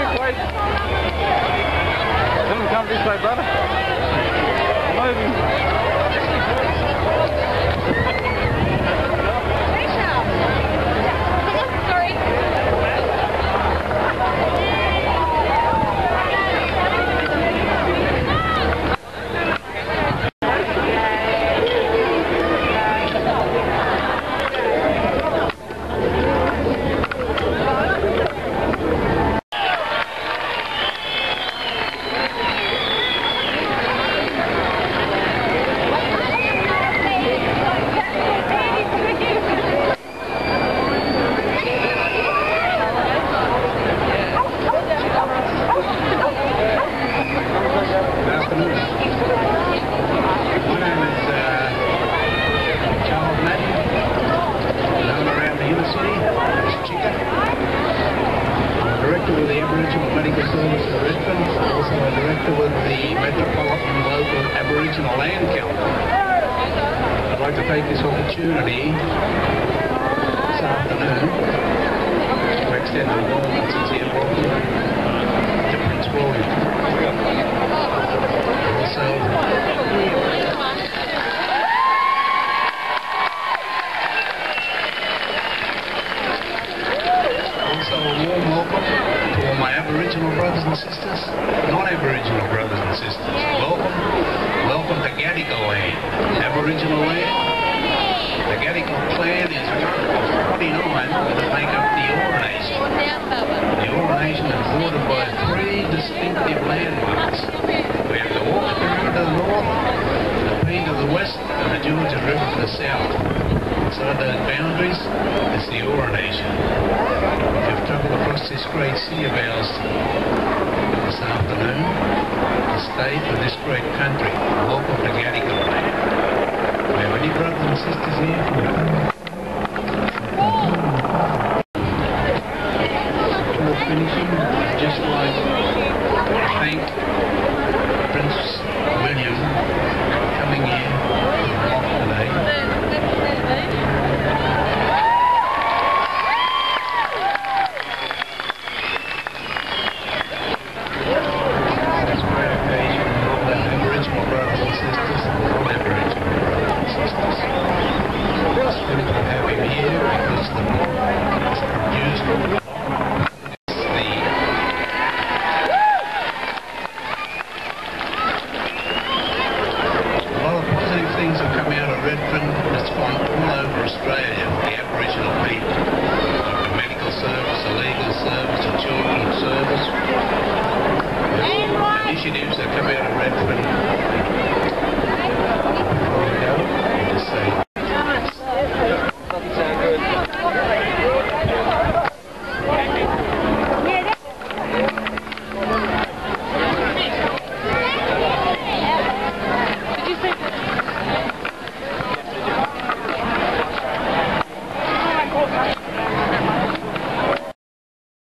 this way. Tell him come this way, brother. Moving. Sorry. Aboriginal Medical Service of Redfern. Also a director with the Metropolitan Local Aboriginal Land Council. I'd like to take this opportunity this afternoon to extend a warm and sincere welcome to Prince William. Also, Aboriginal land. The Gadigal clan is of 29 that make up the Eora The Eora is bordered by three distinctive landmarks. We have the Hawkesbury River to the north, the Pea to the west, and the Georges River to the south. Inside those boundaries is the Eora Nation. If you've travelled across this great sea of ours this afternoon, to stay for this great country, welcome to Gadigal land. We have any brothers and sisters